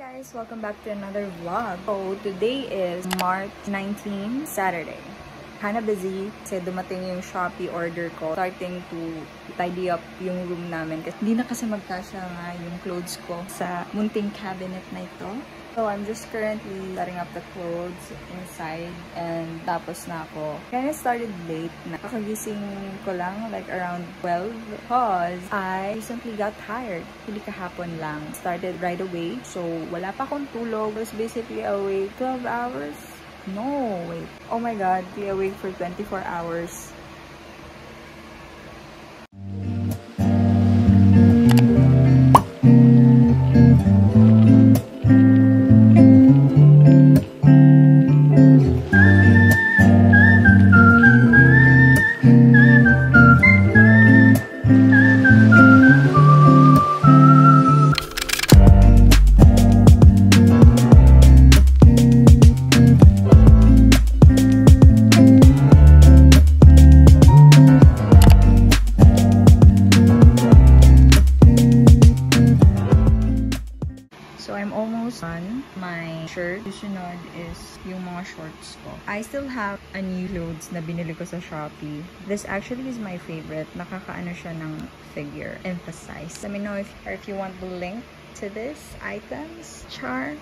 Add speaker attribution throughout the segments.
Speaker 1: Guys! Welcome back to another vlog. So, today is March 19, Saturday. Kinda busy kasi dumating yung Shopee order ko. Starting to tidy up yung room namin. Kasi hindi na kasi magkasya nga yung clothes ko sa munting cabinet na ito. So, I'm just currently setting up the clothes inside and tapos na ako. Kinda started late na. Kakagising ko lang like around 12 because I recently got tired. Hindi kahapon lang. Started right away. So, wala pa akong tulog. I was basically awake 12 hours. No, wait. Oh my god, be awake for 24 hours. Susunod is yung mga shorts ko. I still have a new loads na binili ko sa Shopee. This actually is my favorite. Nakakaano siya ng figure. Emphasize. Let me know if, if you want the link to this items. Char.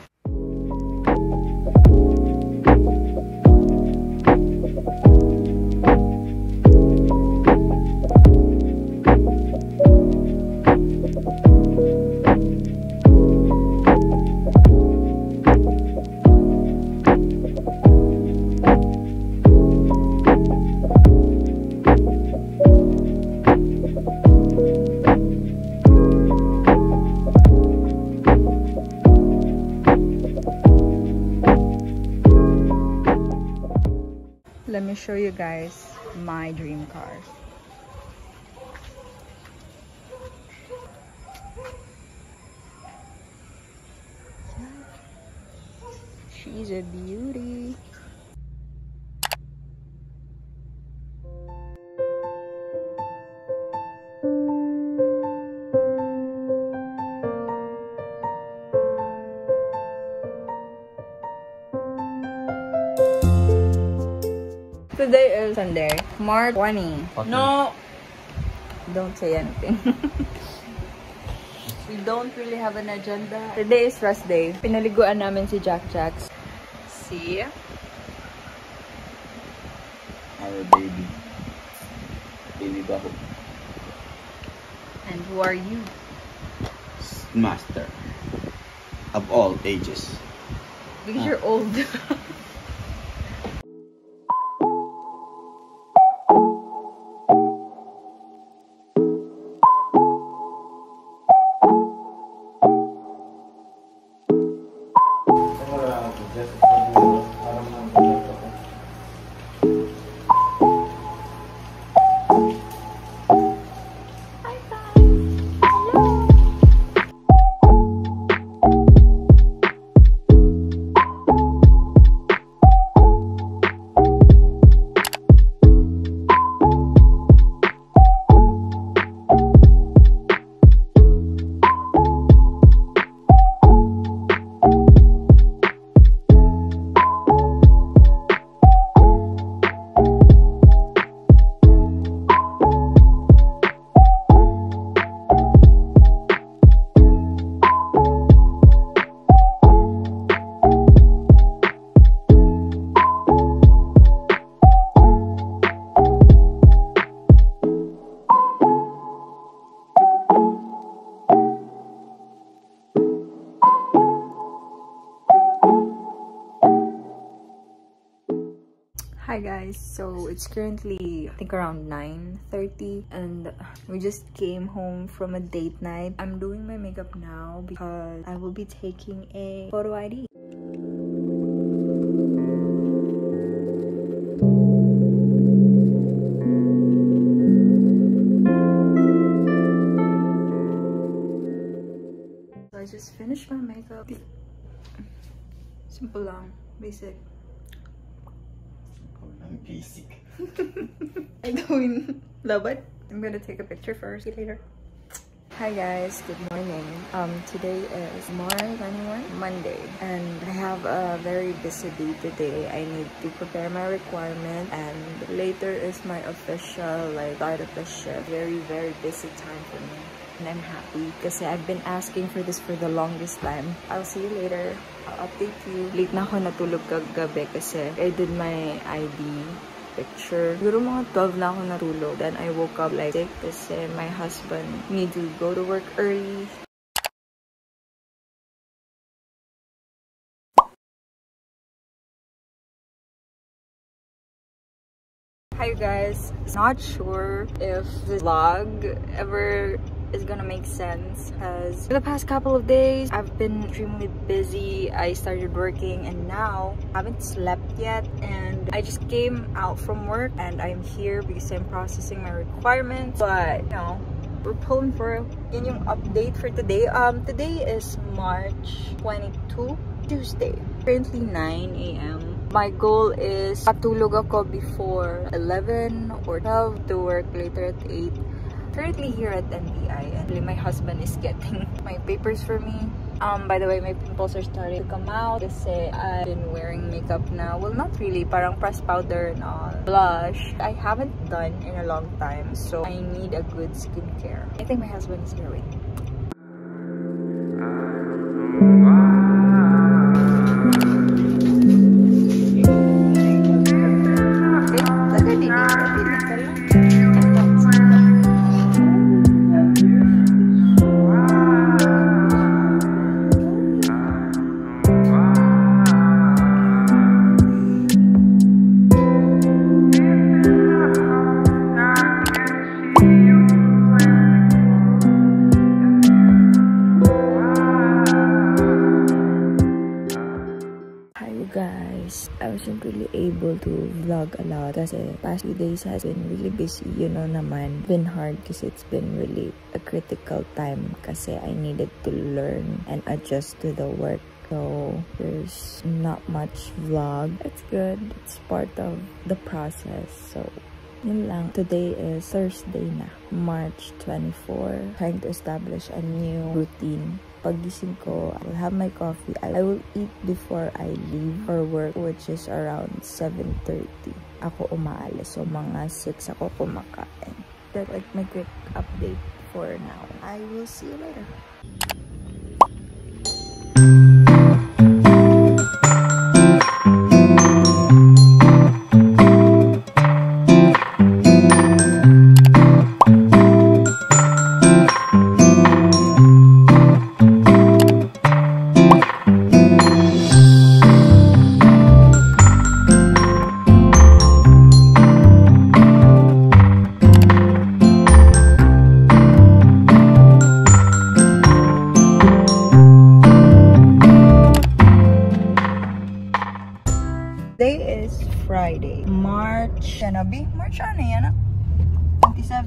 Speaker 1: Me show you guys my dream car. She's a beauty. Today is Sunday, March 20.
Speaker 2: Okay.
Speaker 1: No! Don't say anything. we don't really have an agenda. Today is rest day. Pinaliguan namin si Jack Jacks. See?
Speaker 2: Our baby. Baby baho.
Speaker 1: And who are you?
Speaker 2: Master. Of all ages.
Speaker 1: Because
Speaker 2: Ah.
Speaker 1: you're old. Hi guys, so it's currently I think around 9:30 and we just came home from a date night. I'm doing my makeup now because I will be taking a photo ID. So I just finished my makeup. Simple lang, basic.
Speaker 2: I'm basic.
Speaker 1: I'm going love it. I'm gonna take a picture first. See you later. Hi guys, good morning. Um, today is March 21, Monday, and I have a very busy day today. I need to prepare my requirement, and later is my official like start of the shift. Very very busy time for me. And I'm happy kasi I've been asking for this for the longest time. I'll see you later. I'll update you. Late na ako natulog kagabi kasi I did my ID picture. Siguro mga 12 na ako natulog. Then I woke up like 6 kasi my husband need to go to work early. Hi guys, not sure if this vlog ever is gonna make sense because for the past couple of days I've been extremely busy. I started working and now I haven't slept yet. And I just came out from work and I'm here because I'm processing my requirements. But you know we're pulling for yun yung update for today. Um today is March 22 Tuesday. Currently 9 a.m my goal is patulog ako before 11 or 12 to work later at 8 currently here at NBI and my husband is getting my papers for me. Um, by the way, my pimples are starting to come out kasi I've been wearing makeup now. Well, not really. Parang pressed powder and all. Blush. I haven't done in a long time. So, I need a good skincare. I think my husband is here waiting. Guys, I wasn't really able to vlog a lot kasi past few days has been really busy, you know naman. Been hard kasi it's been really a critical time kasi I needed to learn and adjust to the work. So, there's not much vlog. It's good. It's part of the process. So, yun lang. Today is Thursday na, March 24. Trying to establish a new routine pagising ko, I will have my coffee. I will eat before I leave for work, which is around 7.30. Ako umaalis. So, mga 6 ako kumakain. That's like my quick update for now. I will see you later.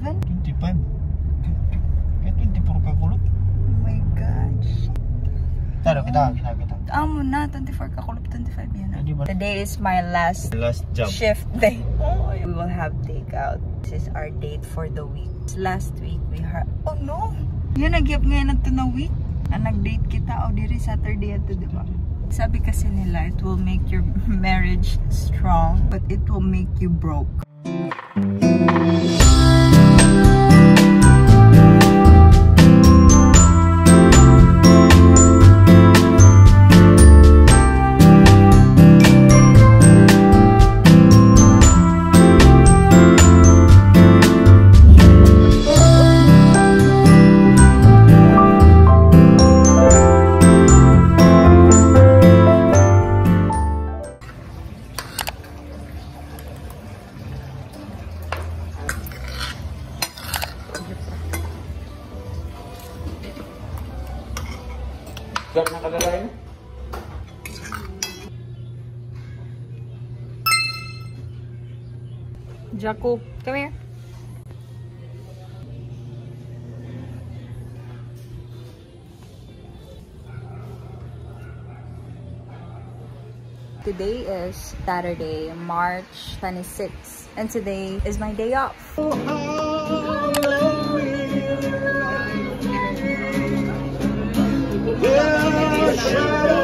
Speaker 1: 27?
Speaker 2: 25. Kaya 24 ka kulot.
Speaker 1: Oh my gosh.
Speaker 2: Taro, kita, kita, kita.
Speaker 1: Amo na, 24 kakulop, 25 yan ah. Today is my last
Speaker 2: Last jump.
Speaker 1: shift day. We will have takeout. This is our date for the week. Last week, we had... Oh no! Yun, nagyap ngayon ito na week. Ang nag-date kita o diri Saturday ato, di ba? Sabi kasi nila, it will make your marriage strong, but it will make you broke.
Speaker 2: Gap na kalalain?
Speaker 1: Jaco, come here. Today is Saturday, March 26th, and today is my day off. Oh, Ayaw pa,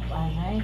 Speaker 1: panay.